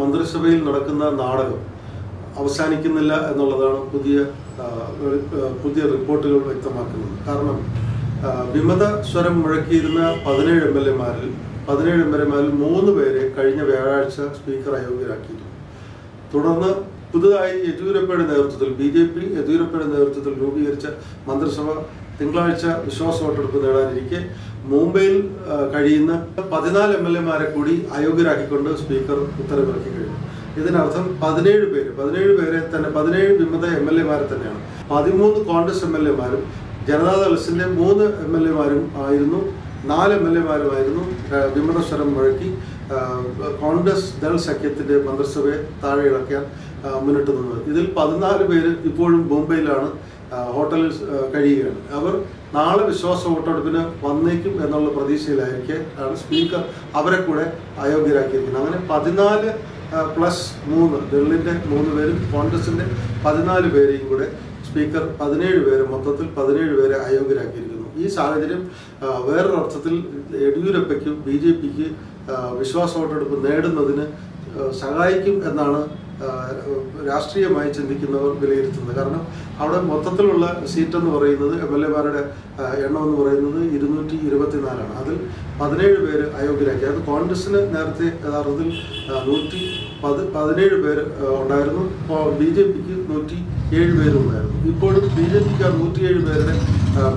മന്ത്രിസഭയിൽ നടക്കുന്ന നാടകം അവസാനിക്കുന്നില്ല എന്നുള്ളതാണ് പുതിയ പുതിയ റിപ്പോർട്ടുകൾ വ്യക്തമാക്കുന്നത്. കാരണം വിമത സ്വരം മുഴക്കിയിരുന്ന പതിനേഴ് എം എൽ എമാരിൽ പതിനേഴ് എം എൽ എമാരിൽ മൂന്ന് പേരെ കഴിഞ്ഞ വ്യാഴാഴ്ച സ്പീക്കർ അയോഗ്യരാക്കിയിരുന്നു. തുടർന്ന് പുതുതായി യെദ്യൂരപ്പയുടെ നേതൃത്വത്തിൽ ബി ജെ പി യെദ്യൂരപ്പയുടെ നേതൃത്വത്തിൽ രൂപീകരിച്ച മന്ത്രിസഭ തിങ്കളാഴ്ച വിശ്വാസ വോട്ടെടുപ്പ് നേടാനിരിക്കെ. മുംബൈയിൽ കഴിയുന്ന പതിനാല് എം എൽ എമാരെ കൂടി അയോഗ്യരാക്കിക്കൊണ്ട് സ്പീക്കർ ഉത്തരവിറക്കി കഴിഞ്ഞു. ഇതിനർത്ഥം പതിനേഴ് പേര് പതിനേഴ് പേരെ തന്നെ പതിനേഴ് വിമത എം എൽ എമാരെ തന്നെയാണ്. പതിമൂന്ന് കോൺഗ്രസ് എം എൽ എമാരും ജനതാദളസിന്റെ മൂന്ന് എം എൽ എമാരും ആയിരുന്നു. നാല് എം എൽ എമാരുമായിരുന്നു. വിമതസ്വരം മുഴക്കി. കോൺഗ്രസ് ദൾ സഖ്യത്തിന്റെ മന്ത്രിസഭയെ താഴെ ഇളക്കാൻ മുന്നിട്ട് നിന്നത്. ഇതിൽ പതിനാല് പേര് ഇപ്പോഴും ബോംബെയിലാണ് ഹോട്ടലിൽ കഴിയുകയാണ്. അവർ നാളെ വിശ്വാസ വോട്ടെടുപ്പിന് വന്നേക്കും എന്നുള്ള പ്രതീക്ഷയിലായിരിക്കെ ആണ് സ്പീക്കർ അവരെ കൂടെ അയോഗ്യരാക്കിയിരിക്കുന്നത്. അങ്ങനെ പതിനാല് പ്ലസ് മൂന്ന് ദളിന്റെ മൂന്ന് പേരും കോൺഗ്രസിന്റെ പതിനാല് പേരെയും കൂടെ സ്പീക്കർ പതിനേഴ് പേര് മൊത്തത്തിൽ പതിനേഴ് പേരെ അയോഗ്യരാക്കിയിരിക്കുന്നു. ഈ സാഹചര്യം വേറൊരർത്ഥത്തിൽ യെഡിയൂരപ്പയ്ക്കും ബി ജെ പിക്ക് വിശ്വാസ വോട്ടെടുപ്പ് നേടുന്നതിന് സഹായിക്കും എന്നാണ് രാഷ്ട്രീയമായി ചിന്തിക്കുന്നവർ വിലയിരുത്തുന്നത്. കാരണം അവിടെ മൊത്തത്തിലുള്ള സീറ്റ് എന്ന് പറയുന്നത് എം എൽ എമാരുടെ എണ്ണം എന്ന് പറയുന്നത് ഇരുന്നൂറ്റി ഇരുപത്തിനാലാണ് അതിൽ പതിനേഴ് പേര് അയോഗ്യരാക്കി. അത് കോൺഗ്രസിന് നേരത്തെ യഥാർത്ഥത്തിൽ നൂറ്റി പത് പതിനേഴ് പേര് ഉണ്ടായിരുന്നു. ബി ജെ പിക്ക് നൂറ്റി ഏഴ് പേരുണ്ടായിരുന്നു ഇപ്പോഴും ബി ജെ പിക്ക് ആ നൂറ്റിയേഴ് പേരുടെ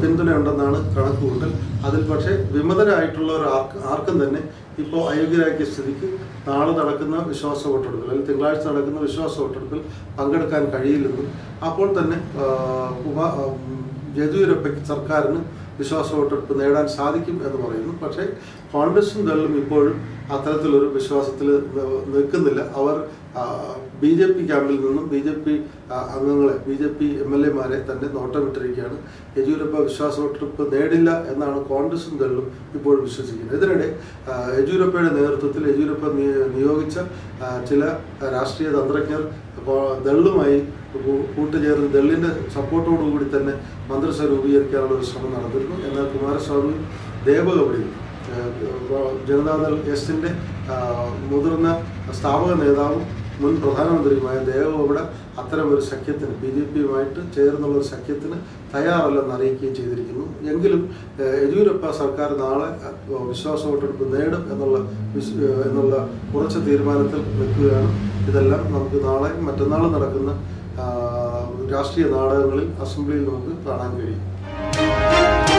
പിന്തുണയുണ്ടെന്നാണ് കണക്കുകൂട്ടൽ. അതിൽ പക്ഷേ വിമതരായിട്ടുള്ളവർ ആർക്ക് ആർക്കും തന്നെ ഇപ്പോൾ അയോഗ്യരാക്കിയ സ്ഥിതിക്ക് നാളെ നടക്കുന്ന വിശ്വാസ വോട്ടെടുപ്പിൽ അല്ലെങ്കിൽ തിങ്കളാഴ്ച നടക്കുന്ന വിശ്വാസ വോട്ടെടുപ്പിൽ പങ്കെടുക്കാൻ കഴിയില്ലെന്നും അപ്പോൾ തന്നെ യെദ്യൂരപ്പയ്ക്ക് സർക്കാരിന് വിശ്വാസ വോട്ടെടുപ്പ് നേടാൻ സാധിക്കും എന്ന് പറയുന്നു. പക്ഷേ കോൺഗ്രസും ദളും ഇപ്പോഴും അത്തരത്തിലൊരു വിശ്വാസത്തിൽ നിൽക്കുന്നില്ല. അവർ ബി ജെ പി ക്യാമ്പിൽ നിന്നും ബി ജെ പി അംഗങ്ങളെ ബി ജെ പി എം എൽ എമാരെ തന്നെ നോട്ടമിട്ടിരിക്കുകയാണ്. യെദ്യൂരപ്പ വിശ്വാസ വോട്ടെടുപ്പ് നേടില്ല എന്നാണ് കോൺഗ്രസും ദളും ഇപ്പോൾ വിശ്വസിക്കുന്നത്. ഇതിനിടെ യെദ്യൂരപ്പയുടെ നേതൃത്വത്തിൽ യെദ്യൂരപ്പ നിയ- നിയോഗിച്ച ചില രാഷ്ട്രീയ തന്ത്രജ്ഞർ ദളുമായി കൂട്ടുചേർന്ന് ദളിന്റെ സപ്പോർട്ടോടുകൂടി തന്നെ മന്ത്രിസഭ രൂപീകരിക്കാനുള്ള ഒരു ശ്രമം നടന്നിരുന്നു. എന്നാൽ കുമാരസ്വാമി ദേവഗൗഡി ജനതാദൾ എസിന്റെ മുതിർന്ന സ്ഥാപക നേതാവും മുൻ പ്രധാനമന്ത്രിയുമായ ദേവഗൗഡ അത്തരം ഒരു സഖ്യത്തിന് ബി ജെ പിയുമായിട്ട് ചേർന്നുള്ള ഒരു സഖ്യത്തിന് തയ്യാറല്ലെന്ന് അറിയിക്കുകയും ചെയ്തിരിക്കുന്നു. എങ്കിലും യെദ്യൂരപ്പ സർക്കാർ നാളെ വിശ്വാസ വോട്ടെടുപ്പ് നേടും എന്നുള്ള എന്നുള്ള ഉറച്ച തീരുമാനത്തിൽ നിൽക്കുകയാണ്. ഇതെല്ലാം നമുക്ക് നാളെ മറ്റന്നാൾ നടക്കുന്ന രാഷ്ട്രീയ നാടകങ്ങളിൽ അസംബ്ലിയിൽ നമുക്ക് കാണാൻ കഴിയും.